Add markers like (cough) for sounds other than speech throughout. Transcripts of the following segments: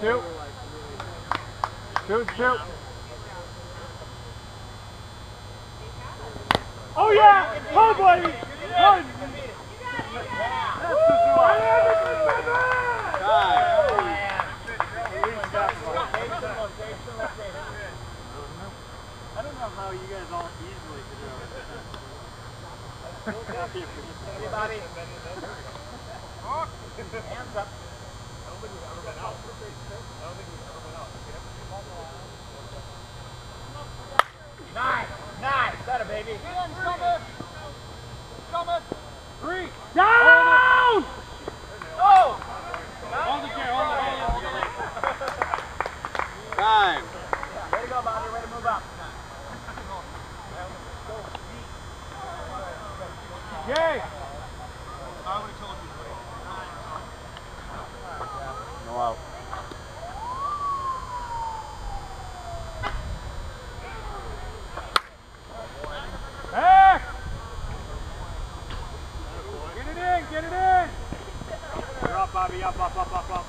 Strike two. Two, two. Oh yeah! Oh buddy! Good! I don't know how you guys all easily could do it. Anybody? Hands up. Nice, nice, that a baby. Three. Down! Oh! Hold it there, hold it, hold it. Time. Way to go, Bobby. Way to move up. Yay! No out. Back! Get it in, get it in! You're up, Bobby. Up, up, up, up, up.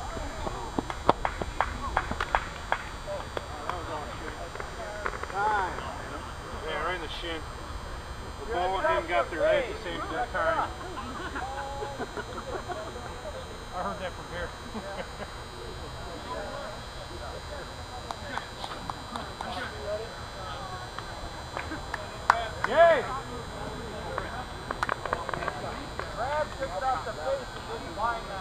The ball and him got there right the same time. I heard that from here. Yay! Brad took it the face and didn't wind that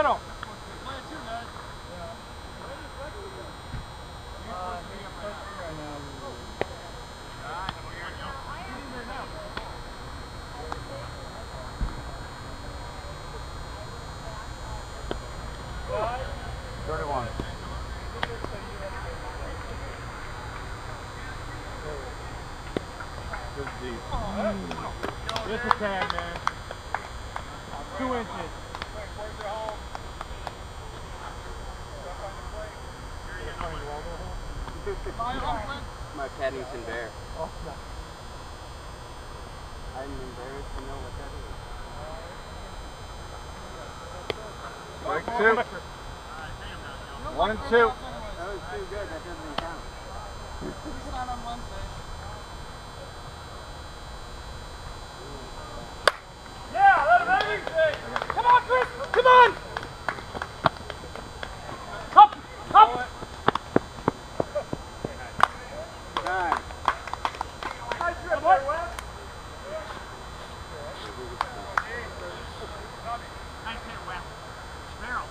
Squeeze the middle. Thirty-one. Good deep. Just a tad, man. Two inches. My Paddington Bear. I'm embarrassed to know what that is. Strike two. One and two. That was too good. That doesn't count. Yeah, let him have anything. Come on, Chris. Come on. Up, up. Time. Nice grip, there, Wes. Nice hit, Wes. Barrel.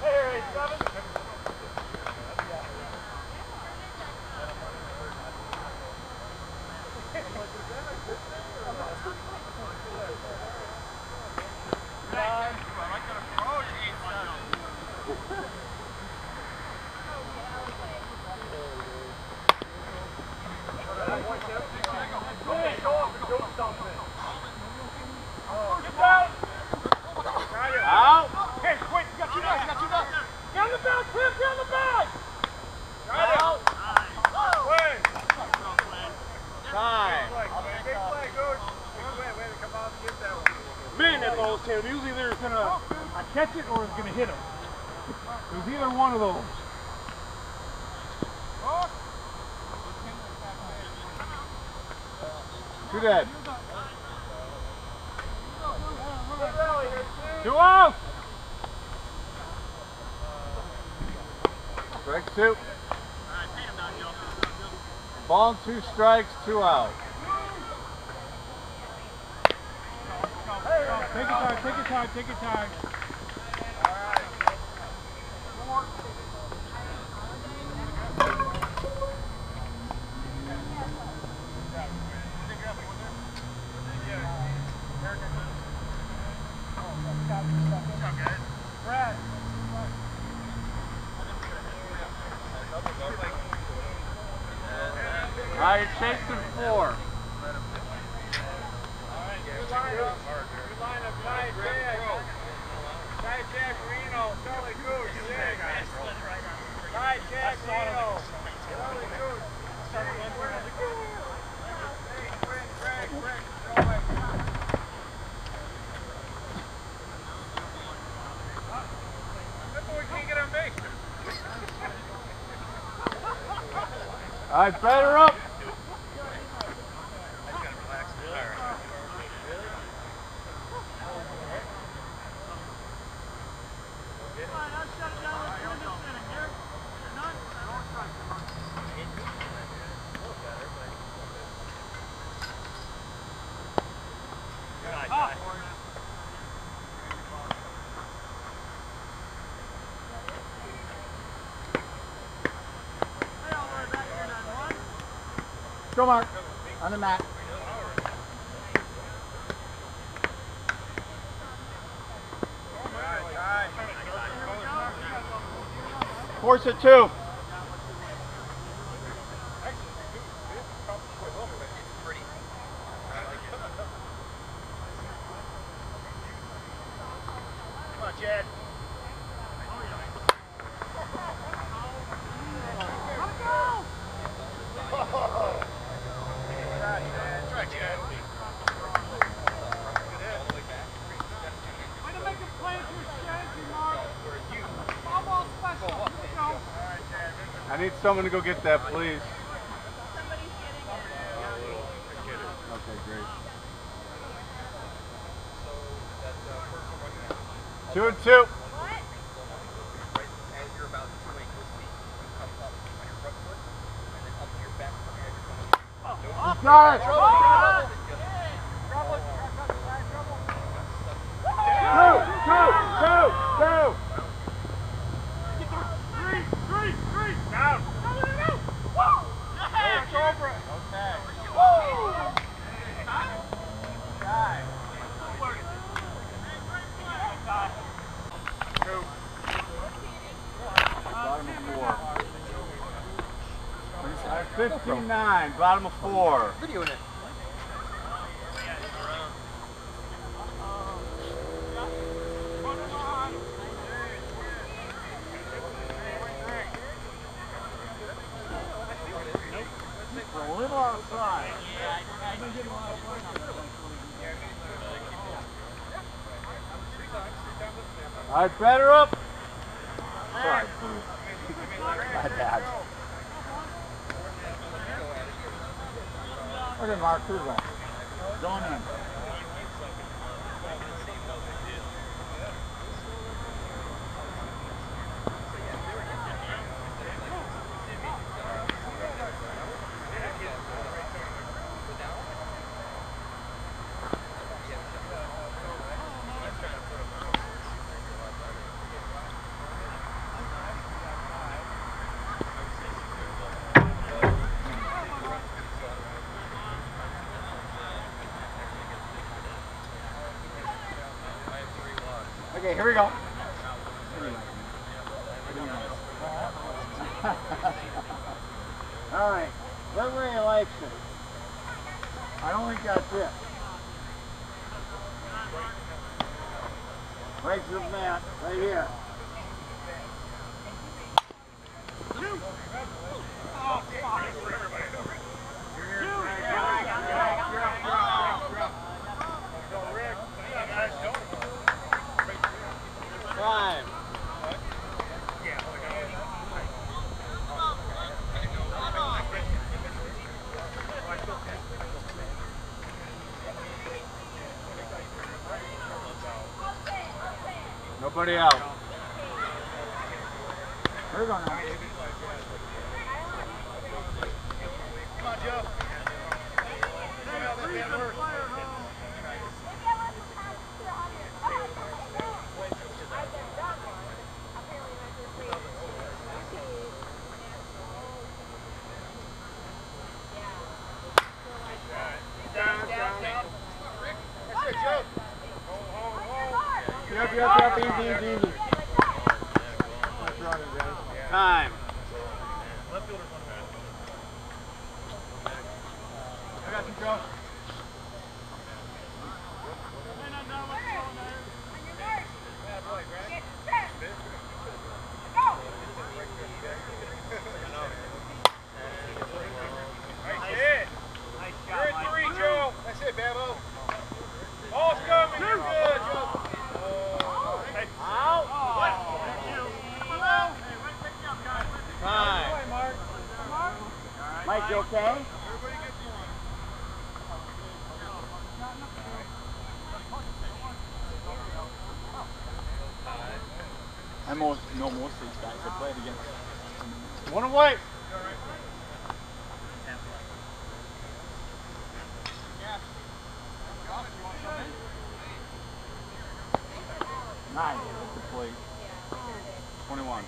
Hey, seven. Get down. Out. Hey, wait, you got two nuts, you got two nuts. Get on the bag, Tim, get on the bag. Out. Wait. Time. Big play, coach. Big play, way to come out and get that one. Man, that ball was terrible. Usually either it's gonna I catch it or it's gonna hit him. It was either one of those. Two dead. Two out. Strike two. Ball, two strikes, two out. Take your time, take your time, take your time. Can't get on base. All right, better up. Go, Mark. On the mat. Force it two. Come on, Chad. Try, Chad. Way to make him play into your strategy, Mark. Ball ball special. Here we go. Need someone to go get that, please. Somebody's getting it. Okay, great. Two and two. Got it. Two, two, two, two. Three, three, three. Down. Hey, it's over. Okay. Bottom of four. All right, 59, bottom of four. It. A little outside. All right, better up. Sorry, My bad. Okay, Mark, who's on? Going in. Okay, here we go. All right, memory election. I don't think that's it. Right to the mat, right here. Time. Nobody out. We're going now. Come on, Joe. Down, down, down. That's it, Joe. Yep, yep, yep, easy, easy, easy. Time. And no, more these guys have played against. One away. Nine to 21.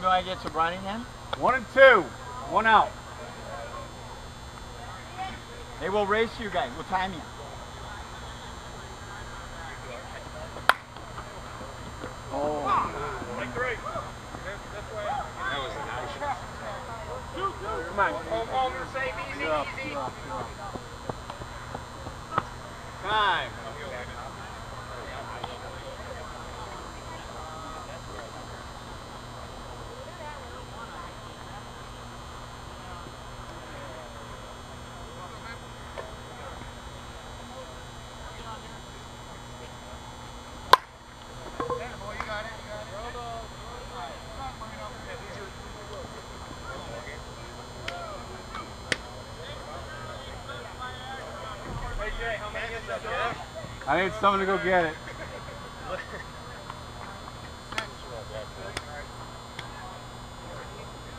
Do I get some running then? One and two. One out. They will race you guys. We'll time you. Oh. Like three. Come on. Home, home, and save easy, You're up, easy. you're up, you're up. Time. Hey, Jay, how many is that, Jeff? I need someone to go get it. (laughs)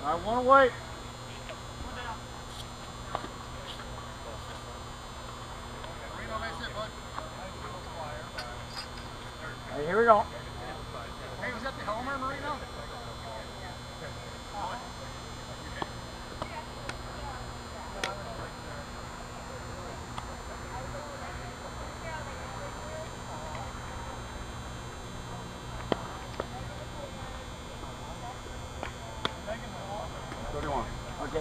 I want to away. Hey, here we go. Hey, was that the Homer, Marino? Thirty-one. Okay,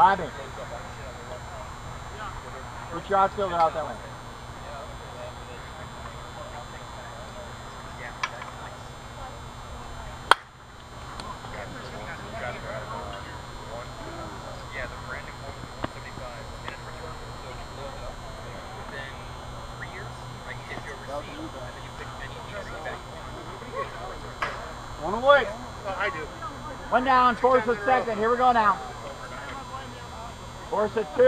you pick any you bring it back. One away. I do. One down, force at second. Here we go now. Force at two.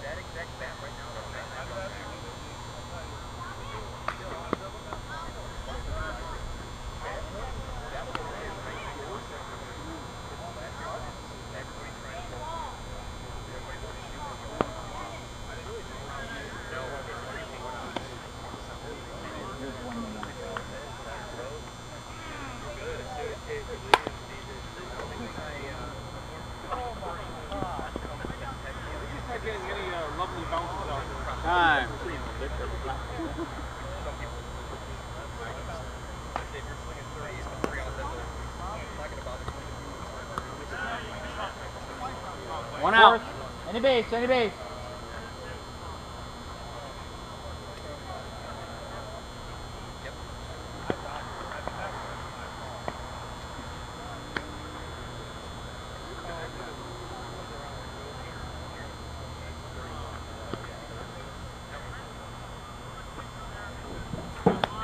That exact bat right now, that's not that long back. Not getting any uh, lovely bounces out there. Time. If you're swinging 30, it's a three on the talking about One out. Any base, any base.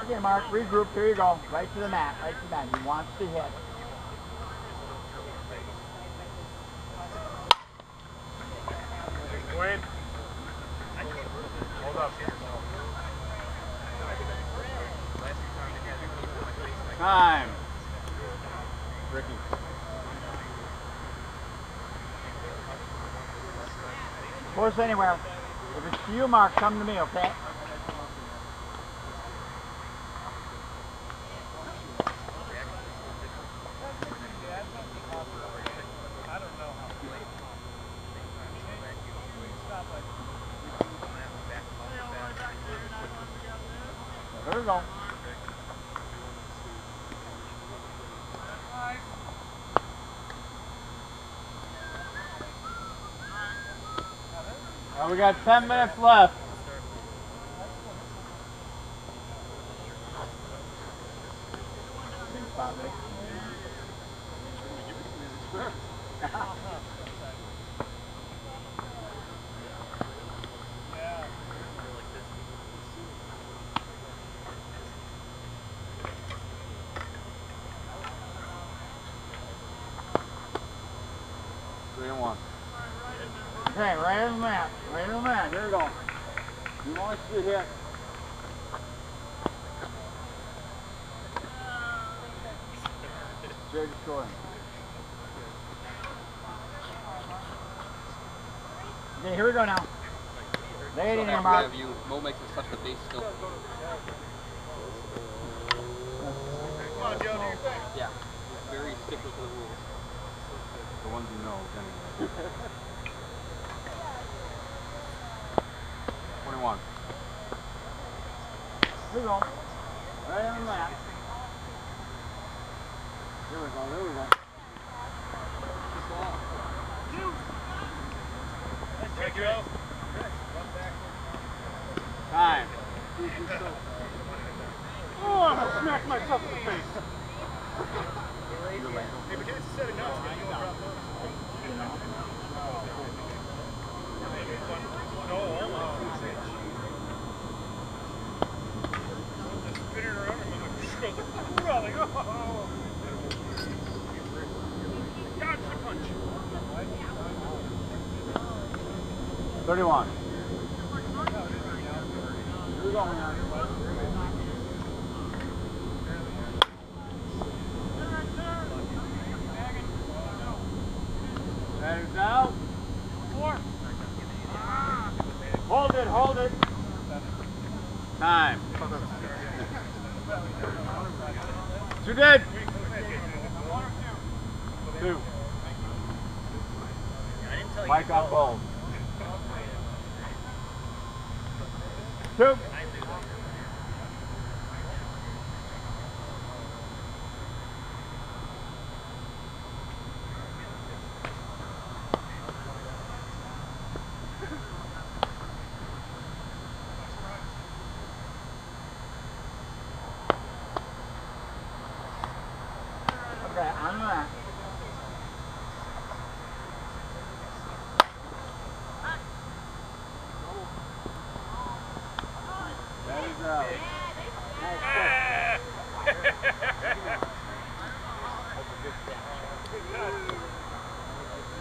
Okay, Mark, regroup. Here you go. Right to the mat. Right to the mat. He wants to hit. Wayne. Hold up. Time. Ricky. Force anywhere. If it's you, Mark, come to me, okay? There we go. We got 10 minutes left. Same spot, Rick. Three and one. Okay, right on the mat. Right on the mat. Here we go. You want to hit. Jake scoring. Okay, here we go now. Lay it in here, Mark. you, Mo makes us touch the base still. Come on, Joe, do your thing. Yeah. Very stickler to the rules. The ones you know, anyway. (laughs) Twenty-one. Here we go. Right on the mat. Here we go, there we go. Hey, Joe. Time. Oh, I smacked myself in the face. Hey, but here's the set of nuts. Can you go drop those? No, hold on. Just spinning around and then like, "Ooh," I'm like, oh. Dodge the punch. 31. Here we go, man. Heads out. Hold it, hold it. Time. Two dead. Two. Mike on both. Two.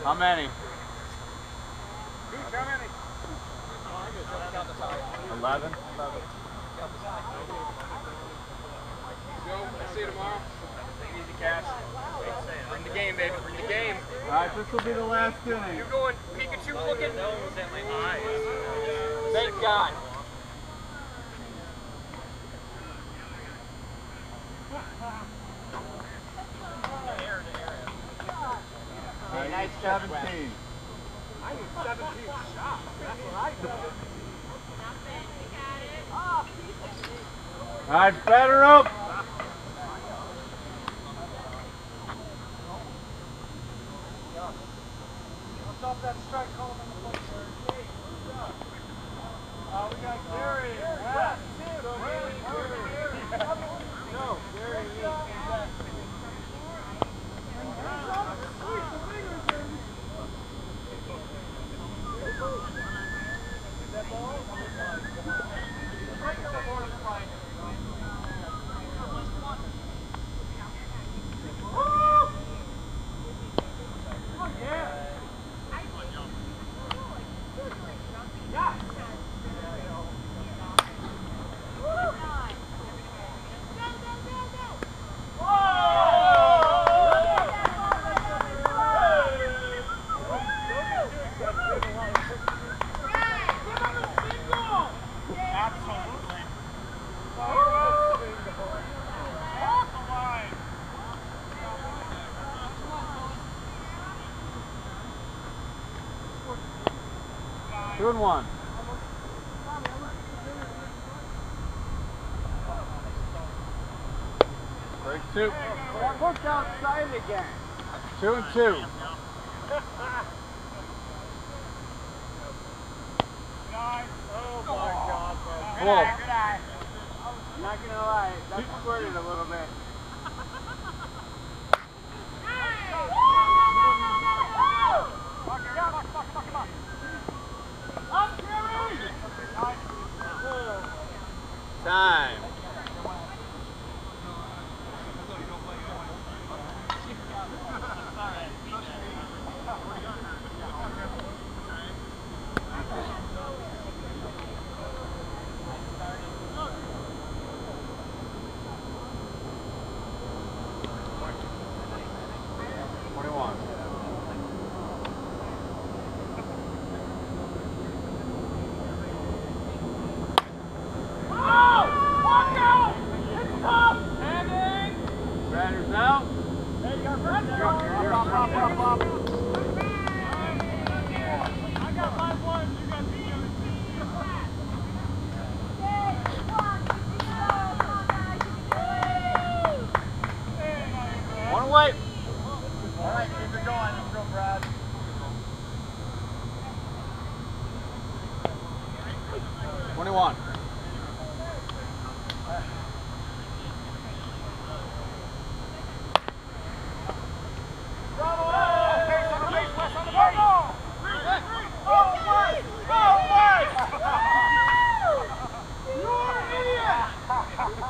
How many? Who's how many? Eleven. Joe, I'll see you tomorrow. Easy cash. Bring the game, baby. Bring the game. All right, this will be the last inning. You going Pikachu looking? Nose at my eyes. Thank God. 17. I need 17 shots. That's what I do. All right, better up. off that strike column on the plate. Uh, we got Gary, West, No, Gary, Two and one. Break two. That Look outside again. Two and two. Oh my God, man. Full. I'm not gonna lie, that squirted a little bit. Time. Twenty-one. Batter's out. I got my one, you got the other two. One away. All right, keep it going. Let's go, Brad. Twenty-one.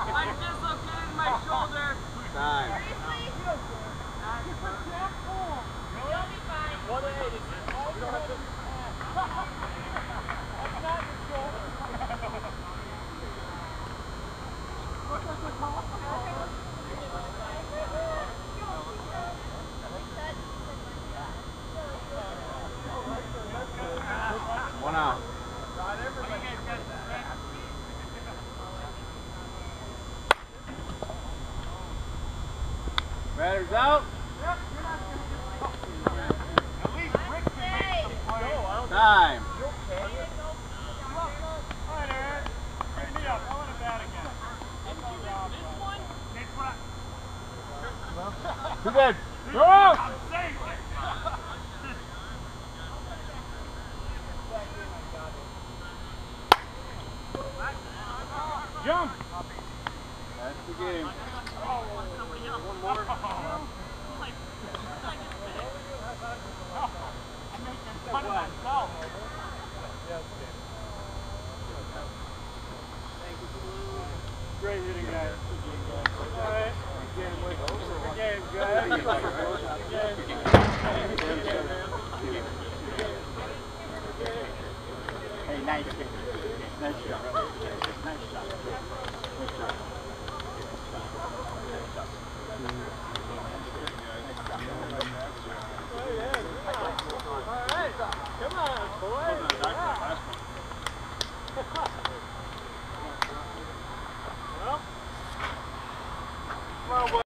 I dislocated my shoulder. Time. One out. Batter's out. Time. One. Too good. Safe. Jump. That's the game. Great hitting, guys. All right. Good game, guys. Good game. Hey, nice kick. Nice shot. Nice shot. Nice shot. Nice shot. Away.